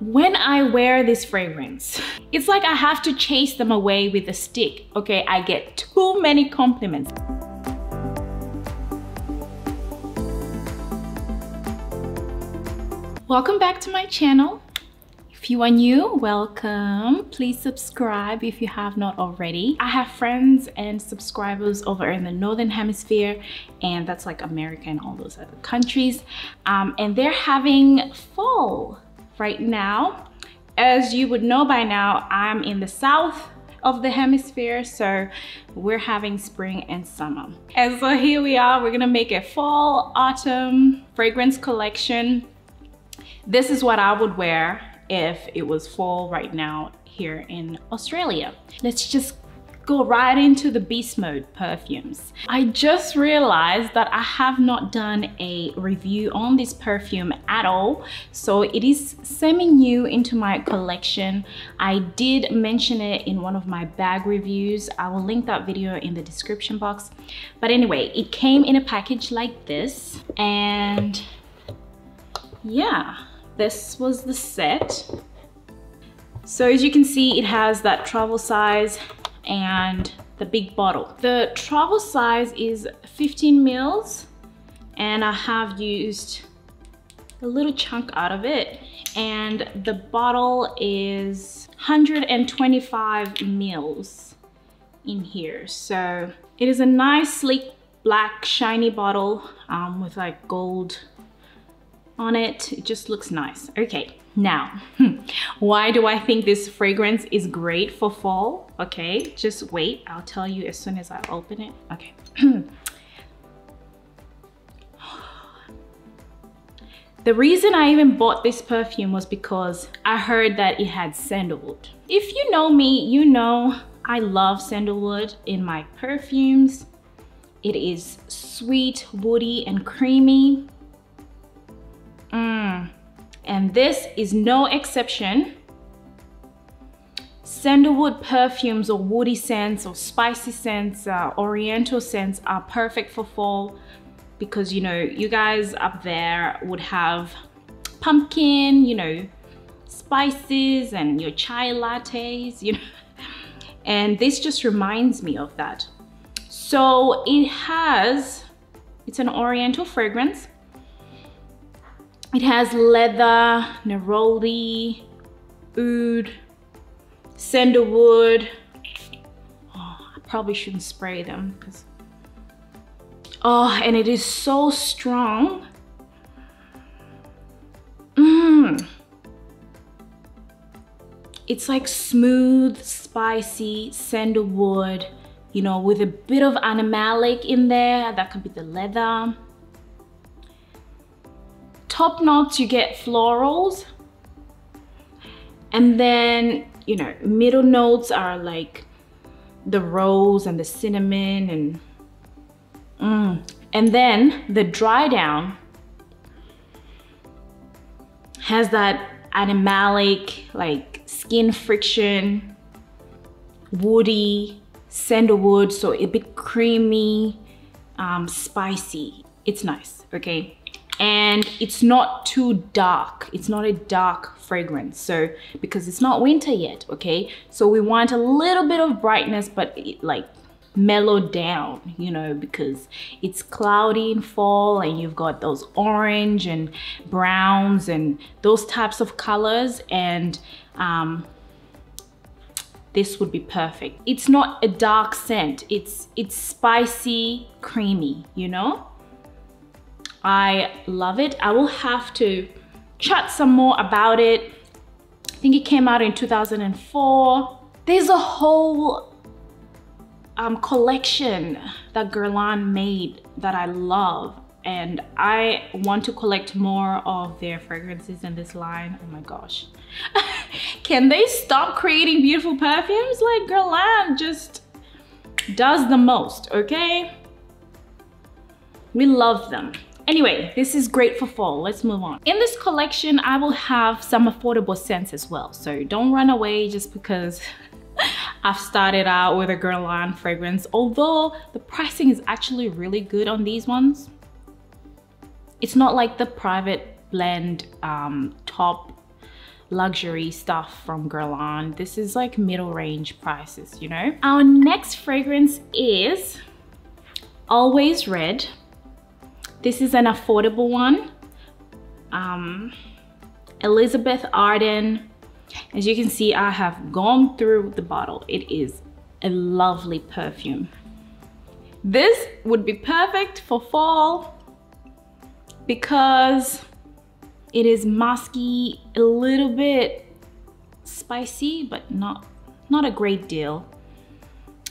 when I wear this fragrance, it's like I have to chase them away with a stick. Okay, I get too many compliments. Welcome back to my channel. If you are new, welcome. Please subscribe if you have not already. I have friends and subscribers over in the Northern Hemisphere and that's like America and all those other countries. Um, and they're having fall right now. As you would know by now, I'm in the South of the hemisphere so we're having spring and summer and so here we are we're gonna make a fall autumn fragrance collection this is what I would wear if it was fall right now here in Australia. Let's just go right into the beast mode perfumes. I just realized that I have not done a review on this perfume at all. So it is semi-new into my collection. I did mention it in one of my bag reviews. I will link that video in the description box. But anyway, it came in a package like this and yeah, this was the set. So as you can see, it has that travel size and the big bottle. The travel size is 15 mils and I have used a little chunk out of it and the bottle is 125 mils in here. So it is a nice sleek black shiny bottle um, with like gold on it. It just looks nice. Okay, now, hmm, why do I think this fragrance is great for fall? Okay, just wait. I'll tell you as soon as I open it. Okay. The reason I even bought this perfume was because I heard that it had sandalwood. If you know me, you know I love sandalwood in my perfumes. It is sweet, woody, and creamy. Mmm. And this is no exception. Sandalwood perfumes or woody scents or spicy scents, uh, oriental scents are perfect for fall because you know, you guys up there would have pumpkin, you know, spices and your chai lattes, you know. And this just reminds me of that. So it has, it's an oriental fragrance. It has leather, neroli, oud, sandalwood. Oh, I probably shouldn't spray them because. Oh, and it is so strong. Mmm. It's like smooth, spicy sandalwood, you know, with a bit of animalic in there. That could be the leather. Top notes, you get florals. And then, you know, middle notes are like the rose and the cinnamon and mm. and then the dry down has that animalic like skin friction woody sandalwood so a bit creamy um, spicy it's nice okay and it's not too dark. It's not a dark fragrance. So because it's not winter yet, okay? So we want a little bit of brightness, but it, like mellowed down, you know, because it's cloudy in fall and you've got those orange and browns and those types of colors and um, this would be perfect. It's not a dark scent. It's, it's spicy, creamy, you know? I love it. I will have to chat some more about it. I think it came out in 2004. There's a whole um, collection that Guerlain made that I love and I want to collect more of their fragrances in this line. Oh my gosh. Can they stop creating beautiful perfumes? Like Guerlain just does the most, okay? We love them. Anyway, this is great for fall. Let's move on. In this collection, I will have some affordable scents as well. So don't run away just because I've started out with a Guerlain fragrance, although the pricing is actually really good on these ones. It's not like the private blend um, top luxury stuff from Guerlain. This is like middle range prices, you know? Our next fragrance is Always Red. This is an affordable one. Um, Elizabeth Arden. As you can see, I have gone through the bottle. It is a lovely perfume. This would be perfect for fall because it is musky, a little bit spicy, but not, not a great deal.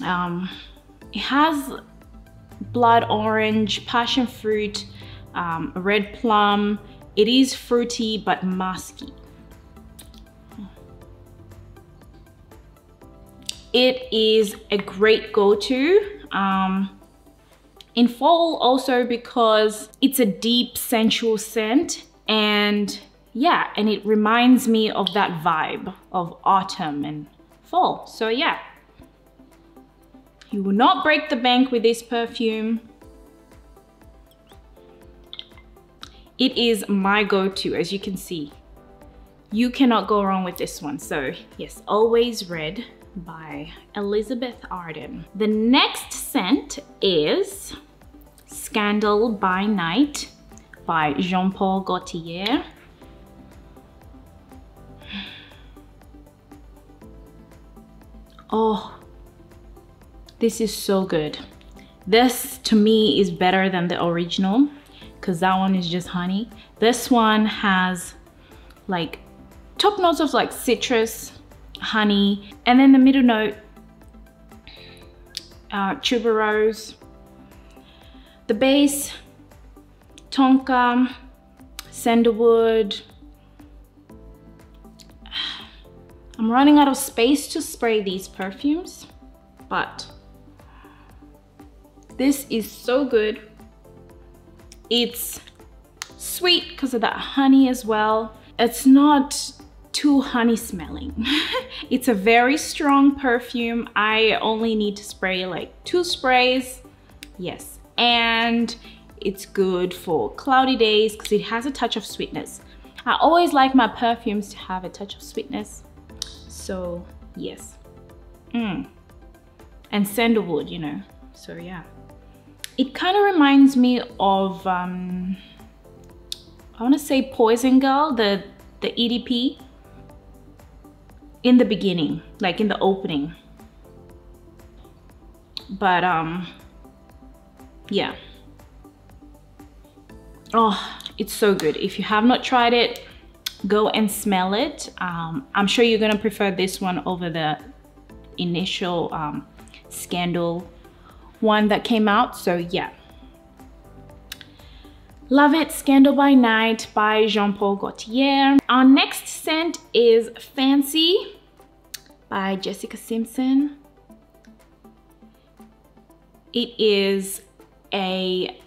Um, it has blood orange, passion fruit, um, red plum. It is fruity, but musky. It is a great go-to. Um, in fall also because it's a deep sensual scent and yeah, and it reminds me of that vibe of autumn and fall. So yeah, you will not break the bank with this perfume. It is my go-to, as you can see. You cannot go wrong with this one. So yes, Always Red by Elizabeth Arden. The next scent is Scandal by Night by Jean-Paul Gaultier. Oh, this is so good. This to me is better than the original because that one is just honey. This one has like top notes of like citrus, honey, and then the middle note, uh, tuberose. The base, tonka, sandalwood. I'm running out of space to spray these perfumes, but this is so good. It's sweet because of that honey as well. It's not too honey smelling. it's a very strong perfume. I only need to spray like two sprays. Yes, and it's good for cloudy days because it has a touch of sweetness. I always like my perfumes to have a touch of sweetness. So yes. Mm. And sandalwood, you know. So yeah. It kind of reminds me of, um, I want to say Poison Girl, the, the EDP in the beginning, like in the opening. But um, yeah. Oh, it's so good. If you have not tried it, go and smell it. Um, I'm sure you're gonna prefer this one over the initial um, Scandal one that came out. So yeah. Love It Scandal by Night by Jean-Paul Gaultier. Our next scent is Fancy by Jessica Simpson. It is a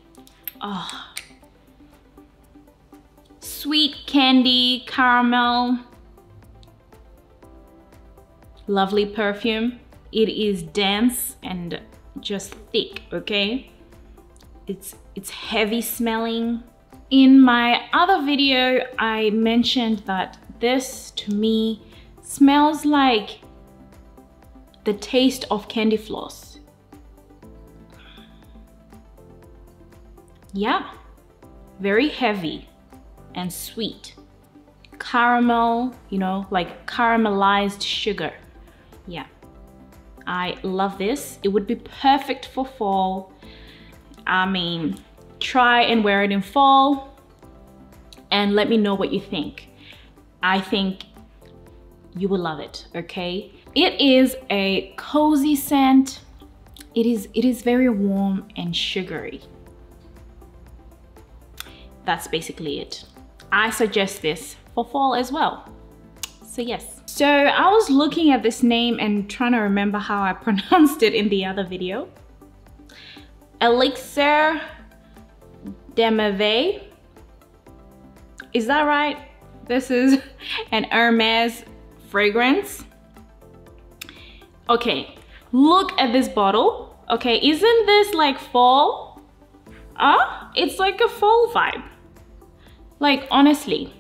oh, sweet candy caramel lovely perfume it is dense and just thick okay? It's it's heavy smelling. In my other video i mentioned that this to me smells like the taste of candy floss. Yeah very heavy and sweet. Caramel you know like caramelized sugar. Yeah I love this. It would be perfect for fall. I mean, try and wear it in fall and let me know what you think. I think you will love it, okay? It is a cozy scent. It is, it is very warm and sugary. That's basically it. I suggest this for fall as well. So yes. So I was looking at this name and trying to remember how I pronounced it in the other video. Elixir d'Merveille. Is that right? This is an Hermes fragrance. Okay, look at this bottle. Okay, isn't this like fall? Ah, uh, it's like a fall vibe. Like honestly,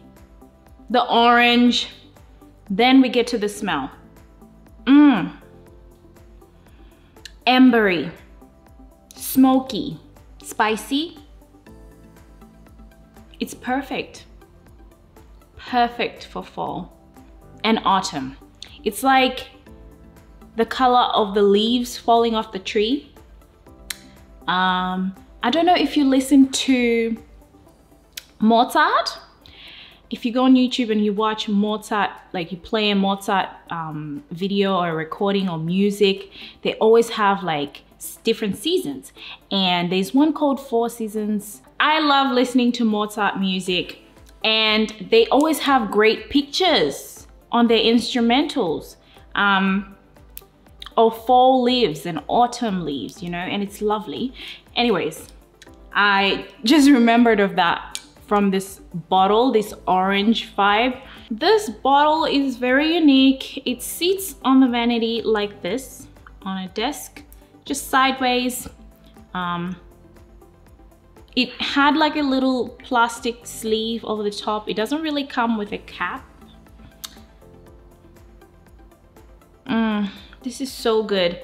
the orange, Then we get to the smell. Mmm. Ambery, smoky, spicy. It's perfect. Perfect for fall and autumn. It's like the color of the leaves falling off the tree. Um, I don't know if you listen to Mozart. If you go on YouTube and you watch Mozart, like you play a Mozart um, video or recording or music, they always have like different seasons. And there's one called Four Seasons. I love listening to Mozart music and they always have great pictures on their instrumentals. Um, of fall leaves and autumn leaves, you know, and it's lovely. Anyways, I just remembered of that from this bottle, this orange vibe. This bottle is very unique. It sits on the vanity like this on a desk, just sideways. Um, it had like a little plastic sleeve over the top. It doesn't really come with a cap. Mm, this is so good.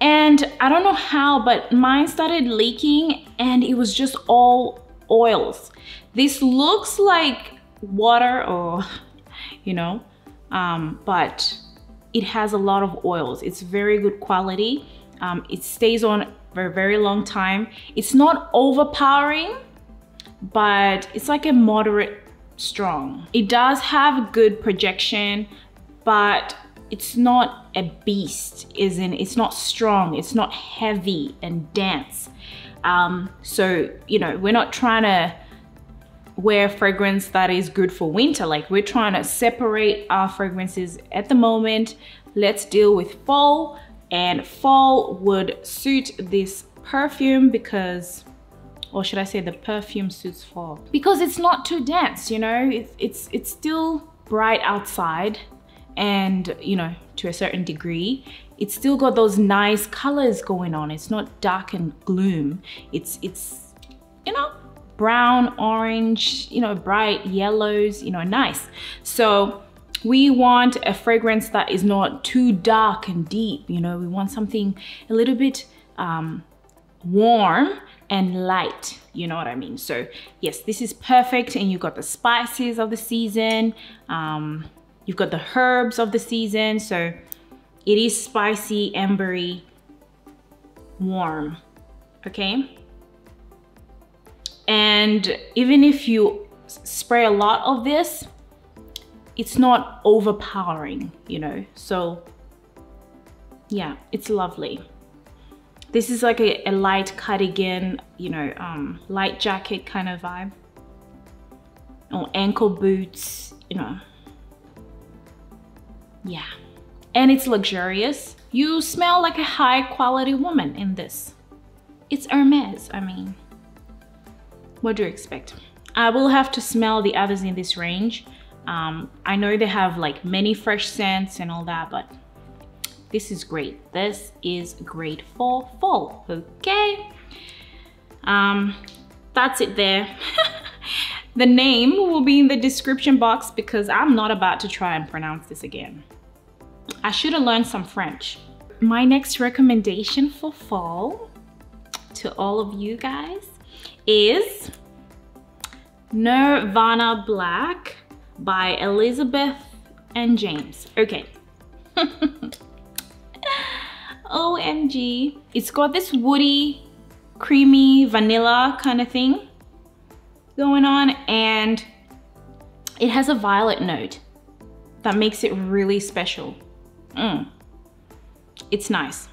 And I don't know how, but mine started leaking and it was just all oils. This looks like water or, you know, um, but it has a lot of oils. It's very good quality. Um, it stays on for a very long time. It's not overpowering, but it's like a moderate strong. It does have good projection, but it's not a beast, is in it's not strong, it's not heavy and dense. Um, so, you know, we're not trying to wear fragrance that is good for winter. Like we're trying to separate our fragrances at the moment. Let's deal with fall and fall would suit this perfume because or should I say the perfume suits fall because it's not too dense you know it's it's, it's still bright outside and you know to a certain degree it's still got those nice colors going on it's not dark and gloom it's it's you know brown orange you know bright yellows you know nice so we want a fragrance that is not too dark and deep you know we want something a little bit um, warm and light you know what i mean so yes this is perfect and you've got the spices of the season um, You've got the herbs of the season. So it is spicy, ambery, warm, okay? And even if you spray a lot of this, it's not overpowering, you know? So yeah, it's lovely. This is like a, a light cardigan, you know, um, light jacket kind of vibe. Or ankle boots, you know, yeah. And it's luxurious. You smell like a high quality woman in this. It's Hermes, I mean. What do you expect? I will have to smell the others in this range. Um, I know they have like many fresh scents and all that, but this is great. This is great for fall, okay? Um, that's it there. the name will be in the description box because I'm not about to try and pronounce this again. I should have learned some French. My next recommendation for fall to all of you guys is Nirvana Black by Elizabeth and James. Okay. OMG. It's got this woody, creamy, vanilla kind of thing going on and it has a violet note that makes it really special. Mm. It's nice.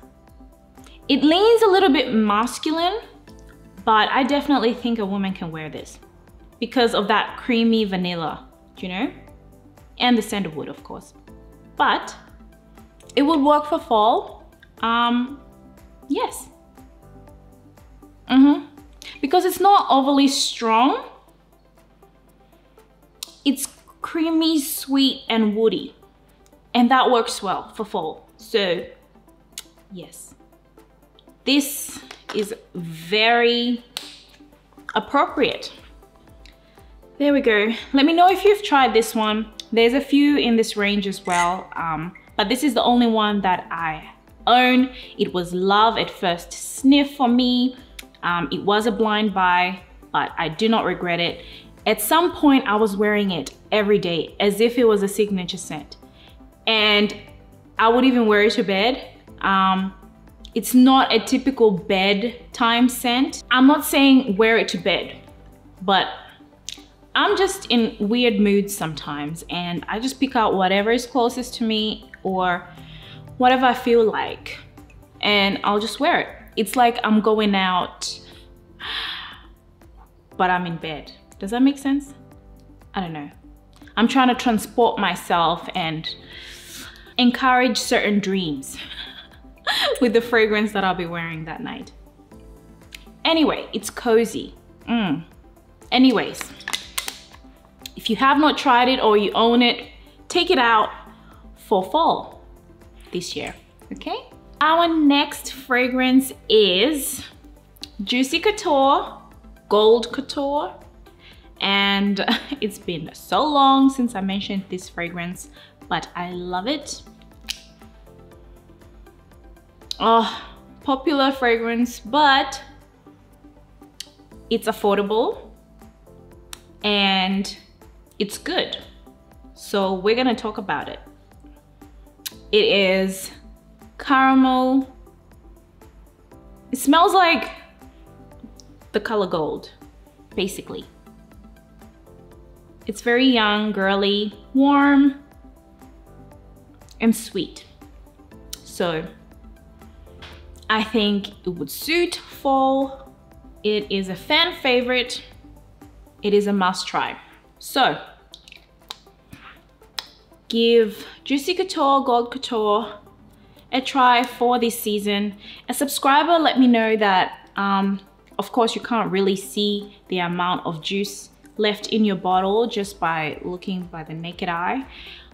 It leans a little bit masculine, but I definitely think a woman can wear this because of that creamy vanilla, you know? And the sandalwood, of course. But it would work for fall. Um, yes. Mm-hmm. Because it's not overly strong. It's creamy, sweet, and woody and that works well for fall. So yes, this is very appropriate. There we go. Let me know if you've tried this one. There's a few in this range as well, um, but this is the only one that I own. It was love at first sniff for me. Um, it was a blind buy, but I do not regret it. At some point, I was wearing it every day as if it was a signature scent. And I would even wear it to bed. Um, it's not a typical bedtime scent. I'm not saying wear it to bed, but I'm just in weird moods sometimes and I just pick out whatever is closest to me or whatever I feel like and I'll just wear it. It's like I'm going out, but I'm in bed. Does that make sense? I don't know. I'm trying to transport myself and encourage certain dreams with the fragrance that I'll be wearing that night. Anyway, it's cozy. Mm. Anyways, if you have not tried it or you own it, take it out for fall this year, okay? Our next fragrance is Juicy Couture Gold Couture. And it's been so long since I mentioned this fragrance, but I love it. Oh, popular fragrance, but it's affordable and it's good. So we're gonna talk about it. It is caramel. It smells like the color gold, basically. It's very young, girly, warm, and sweet. So I think it would suit fall. It is a fan favorite. It is a must try. So give Juicy Couture Gold Couture a try for this season. A subscriber let me know that, um, of course, you can't really see the amount of juice left in your bottle just by looking by the naked eye.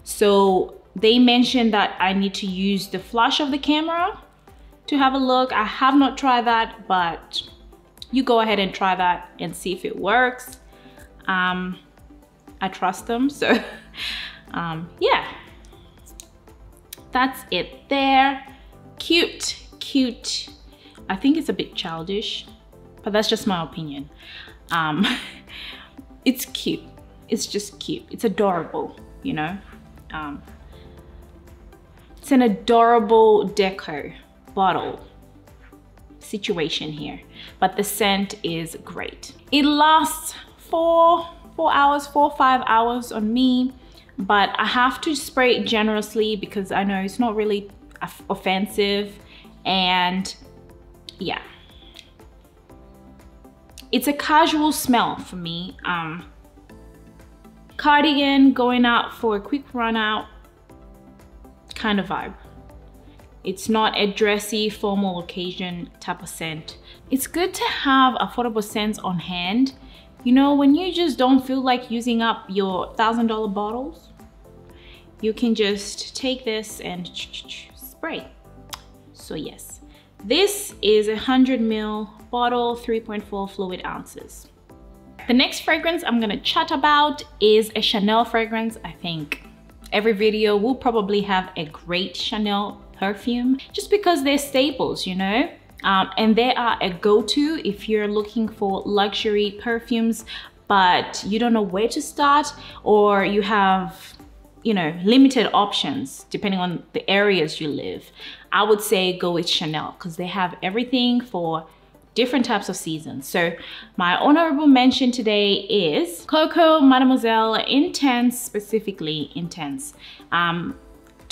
So they mentioned that I need to use the flash of the camera to have a look. I have not tried that, but you go ahead and try that and see if it works. Um, I trust them, so um, yeah. That's it there. Cute, cute. I think it's a bit childish, but that's just my opinion. Um, it's cute. It's just cute. It's adorable, you know? Um, it's an adorable deco bottle situation here, but the scent is great. It lasts four, four hours, four, five hours on me, but I have to spray it generously because I know it's not really offensive and yeah. It's a casual smell for me. Um, cardigan, going out for a quick run out kind of vibe. It's not a dressy, formal occasion type of scent. It's good to have affordable scents on hand. You know, when you just don't feel like using up your $1,000 bottles, you can just take this and spray. So yes, this is a 100 ml bottle, 3.4 fluid ounces. The next fragrance I'm gonna chat about is a Chanel fragrance. I think every video will probably have a great Chanel perfume just because they're staples, you know? Um, and they are a go-to if you're looking for luxury perfumes but you don't know where to start or you have you know limited options depending on the areas you live. I would say go with chanel because they have everything for different types of seasons. So my honorable mention today is coco mademoiselle intense specifically intense. Um,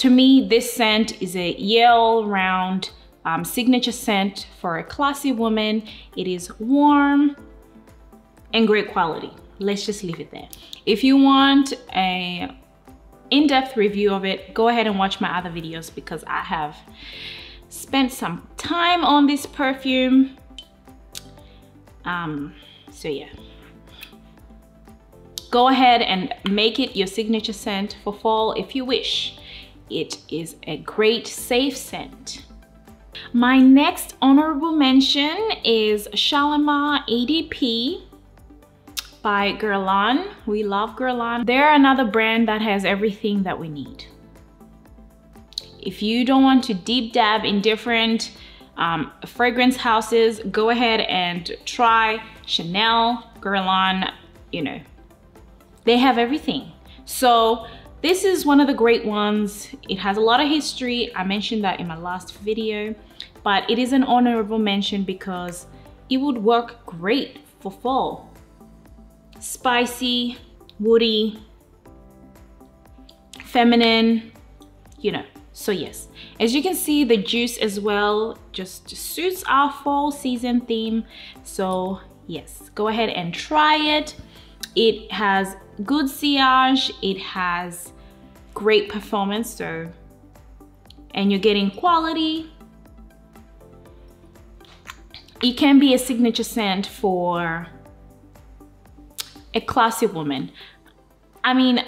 to me, this scent is a Yale round um, signature scent for a classy woman. It is warm and great quality. Let's just leave it there. If you want a in-depth review of it, go ahead and watch my other videos because I have spent some time on this perfume. Um, so yeah. Go ahead and make it your signature scent for fall if you wish. It is a great safe scent. My next honorable mention is Shalimar EDP by Guerlain. We love Guerlain. They're another brand that has everything that we need. If you don't want to deep dab in different um, fragrance houses, go ahead and try Chanel, Guerlain, you know, they have everything. So this is one of the great ones. It has a lot of history. I mentioned that in my last video, but it is an honorable mention because it would work great for fall. Spicy, woody, feminine, you know. So yes, as you can see, the juice as well just suits our fall season theme. So yes, go ahead and try it. It has good sillage, it has great performance, so, and you're getting quality. It can be a signature scent for a classy woman. I mean,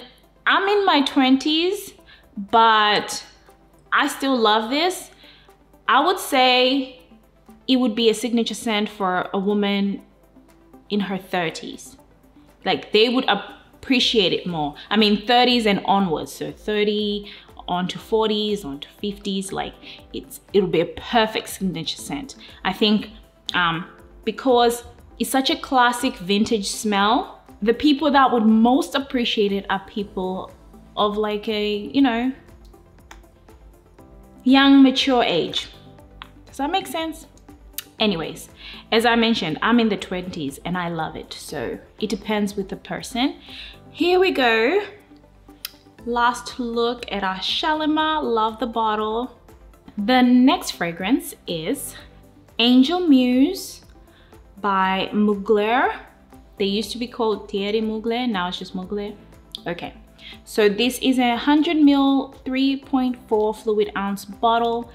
I'm in my 20s, but I still love this. I would say it would be a signature scent for a woman in her 30s. Like they would appreciate it more. I mean, 30s and onwards. So 30 on to 40s, on to 50s, like it's it'll be a perfect signature scent. I think um, because it's such a classic vintage smell, the people that would most appreciate it are people of like a, you know, young, mature age. Does that make sense? Anyways, as I mentioned, I'm in the 20s and I love it. So it depends with the person. Here we go. Last look at our Shalimar. Love the bottle. The next fragrance is Angel Muse by Mugler. They used to be called Thierry Mugler. Now it's just Mugler. Okay. So this is a 100 ml 3.4 fluid ounce bottle.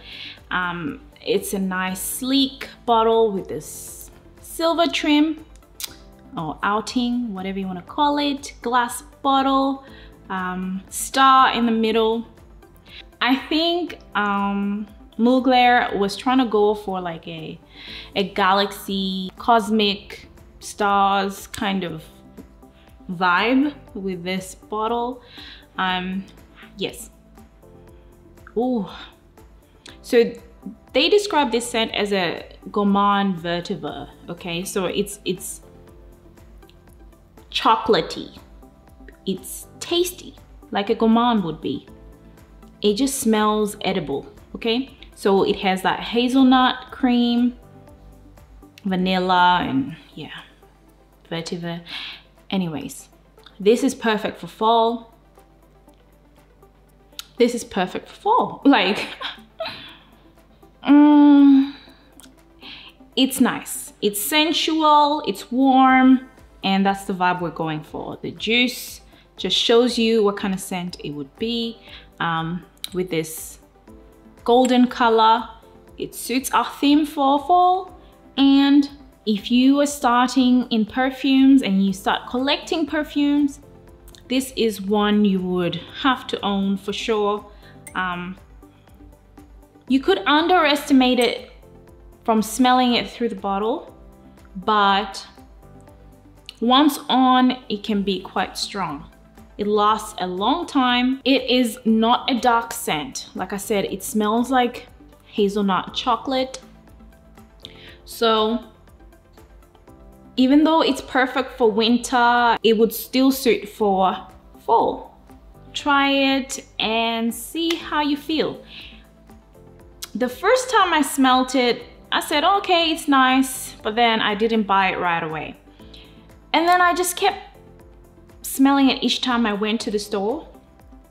Um, it's a nice sleek bottle with this silver trim or outing, whatever you want to call it, glass bottle, um, star in the middle. I think um, Mugler was trying to go for like a, a galaxy, cosmic stars kind of vibe with this bottle. Um, yes. Oh, so they describe this scent as a gourmand vetiver. Okay, so it's it's chocolatey. It's tasty, like a gourmand would be. It just smells edible. Okay, so it has that hazelnut cream, vanilla, and yeah, vetiver. Anyways, this is perfect for fall. This is perfect for fall. Like. Mm, it's nice. It's sensual, it's warm, and that's the vibe we're going for. The juice just shows you what kind of scent it would be um, with this golden color. It suits our theme for fall. And if you are starting in perfumes and you start collecting perfumes, this is one you would have to own for sure. Um, you could underestimate it from smelling it through the bottle, but once on, it can be quite strong. It lasts a long time. It is not a dark scent. Like I said, it smells like hazelnut chocolate. So even though it's perfect for winter, it would still suit for fall. Try it and see how you feel. The first time I smelt it, I said, okay, it's nice, but then I didn't buy it right away. And then I just kept smelling it each time I went to the store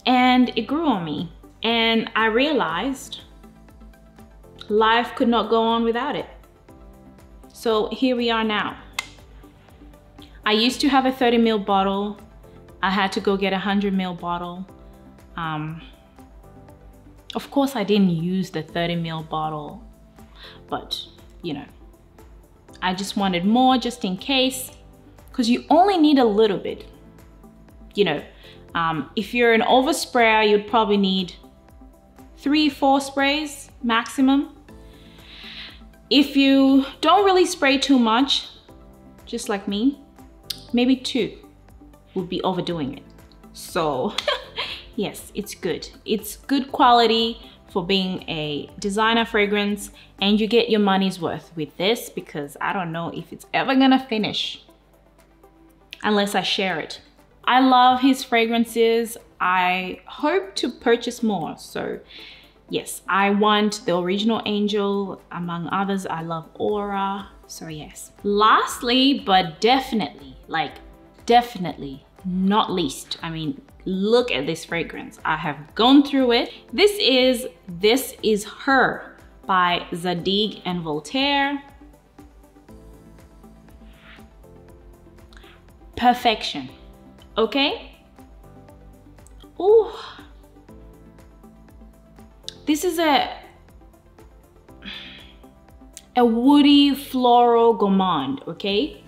and it grew on me. And I realized life could not go on without it. So here we are now. I used to have a 30 ml bottle. I had to go get a 100 ml bottle. Um, of course, I didn't use the 30 ml bottle, but you know, I just wanted more just in case, because you only need a little bit. You know, um, if you're an oversprayer, you'd probably need three, four sprays maximum. If you don't really spray too much, just like me, maybe two would be overdoing it. So yes, it's good. It's good quality for being a designer fragrance and you get your money's worth with this because I don't know if it's ever gonna finish unless I share it. I love his fragrances. I hope to purchase more. So yes, I want the original Angel. Among others, I love Aura. So yes. Lastly, but definitely, like definitely not least, I mean, look at this fragrance. I have gone through it. This is This Is Her by Zadig and Voltaire. Perfection, okay? Oh, this is a a woody floral gourmand, okay?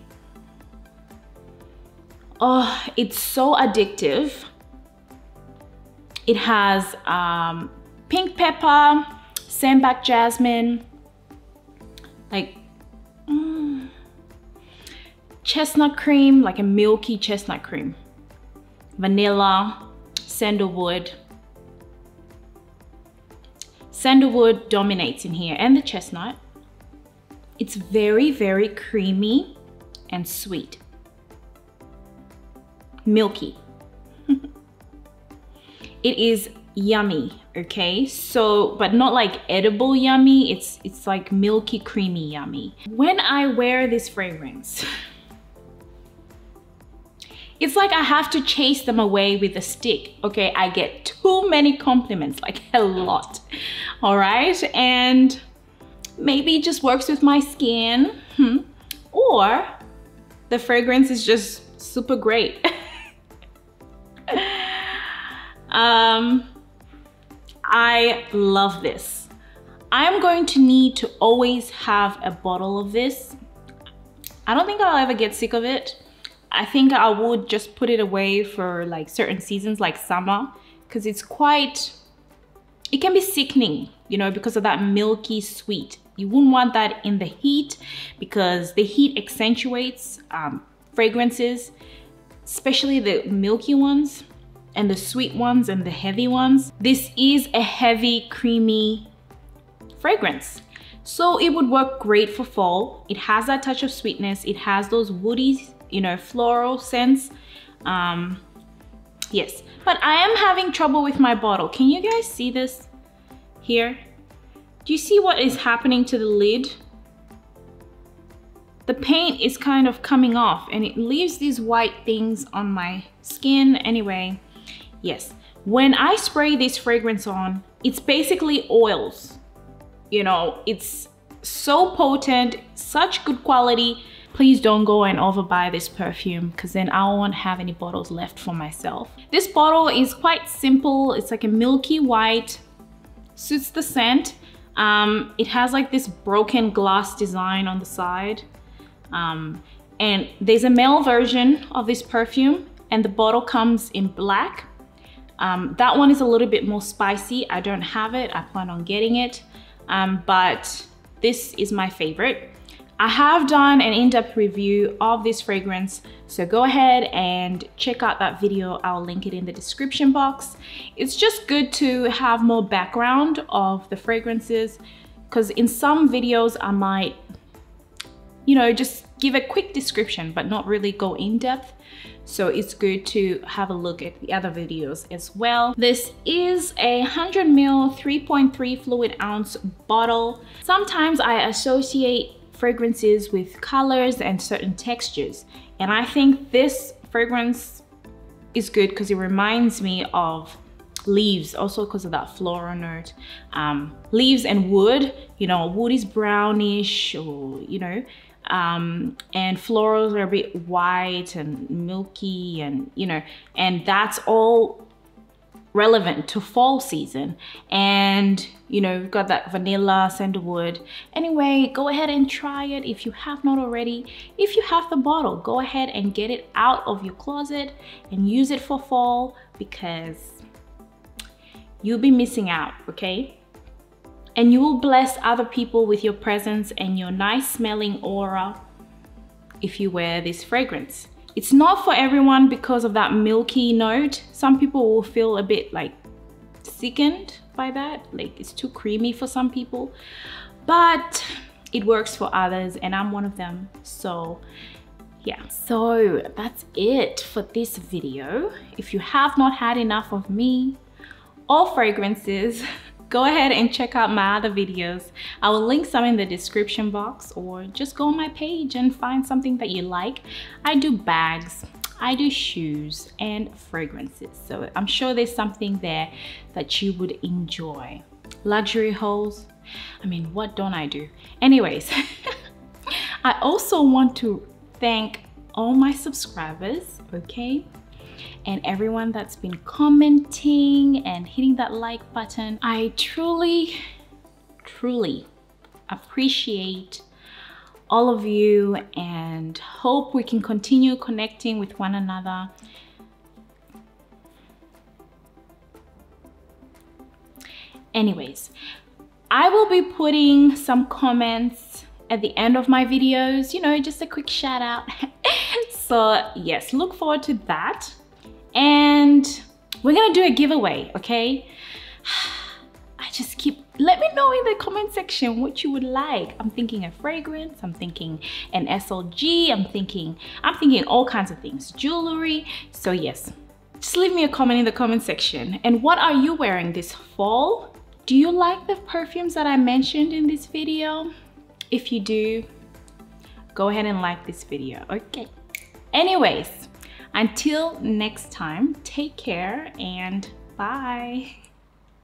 Oh, it's so addictive. It has um, pink pepper, sambac jasmine, like chestnut cream, like a milky chestnut cream, vanilla, sandalwood. Sandalwood dominates in here and the chestnut. It's very, very creamy and sweet. Milky. it is yummy okay so but not like edible yummy it's it's like milky creamy yummy when i wear this fragrance it's like i have to chase them away with a stick okay i get too many compliments like a lot all right and maybe it just works with my skin hmm. or the fragrance is just super great um I love this. I'm going to need to always have a bottle of this. I don't think I'll ever get sick of it. I think I would just put it away for like certain seasons like summer because it's quite, it can be sickening, you know, because of that milky sweet. You wouldn't want that in the heat because the heat accentuates um, fragrances, especially the milky ones and the sweet ones and the heavy ones. This is a heavy, creamy fragrance. So it would work great for fall. It has that touch of sweetness. It has those woody, you know, floral scents. Um, yes, but I am having trouble with my bottle. Can you guys see this here? Do you see what is happening to the lid? The paint is kind of coming off and it leaves these white things on my skin anyway. Yes, when I spray this fragrance on, it's basically oils. You know, it's so potent, such good quality. Please don't go and overbuy this perfume because then I won't have any bottles left for myself. This bottle is quite simple. It's like a milky white, suits the scent. Um, it has like this broken glass design on the side. Um, and there's a male version of this perfume and the bottle comes in black um, that one is a little bit more spicy. I don't have it, I plan on getting it, um, but this is my favorite. I have done an in-depth review of this fragrance, so go ahead and check out that video. I'll link it in the description box. It's just good to have more background of the fragrances because in some videos I might, you know, just give a quick description but not really go in depth. So it's good to have a look at the other videos as well. This is a 100 ml 3.3 fluid ounce bottle. Sometimes I associate fragrances with colors and certain textures. And I think this fragrance is good because it reminds me of leaves also because of that floral note um, leaves and wood you know wood is brownish or you know um, and florals are a bit white and milky and you know and that's all relevant to fall season. And you know we've got that vanilla sandalwood. Anyway go ahead and try it if you have not already. If you have the bottle go ahead and get it out of your closet and use it for fall because you'll be missing out okay? And you will bless other people with your presence and your nice smelling aura if you wear this fragrance. It's not for everyone because of that milky note. Some people will feel a bit like sickened by that. Like it's too creamy for some people, but it works for others and I'm one of them. So yeah, so that's it for this video. If you have not had enough of me or fragrances, go ahead and check out my other videos. I will link some in the description box or just go on my page and find something that you like. I do bags, I do shoes and fragrances. So I'm sure there's something there that you would enjoy. Luxury hauls, I mean, what don't I do? Anyways, I also want to thank all my subscribers, okay? And everyone that's been commenting and hitting that like button. I truly, truly appreciate all of you and hope we can continue connecting with one another. Anyways, I will be putting some comments at the end of my videos, you know, just a quick shout out. so yes, look forward to that and we're gonna do a giveaway, okay? I just keep, let me know in the comment section what you would like. I'm thinking a fragrance, I'm thinking an SLG, I'm thinking, I'm thinking all kinds of things, jewelry. So yes, just leave me a comment in the comment section. And what are you wearing this fall? Do you like the perfumes that I mentioned in this video? If you do, go ahead and like this video, okay? Anyways, until next time, take care and bye.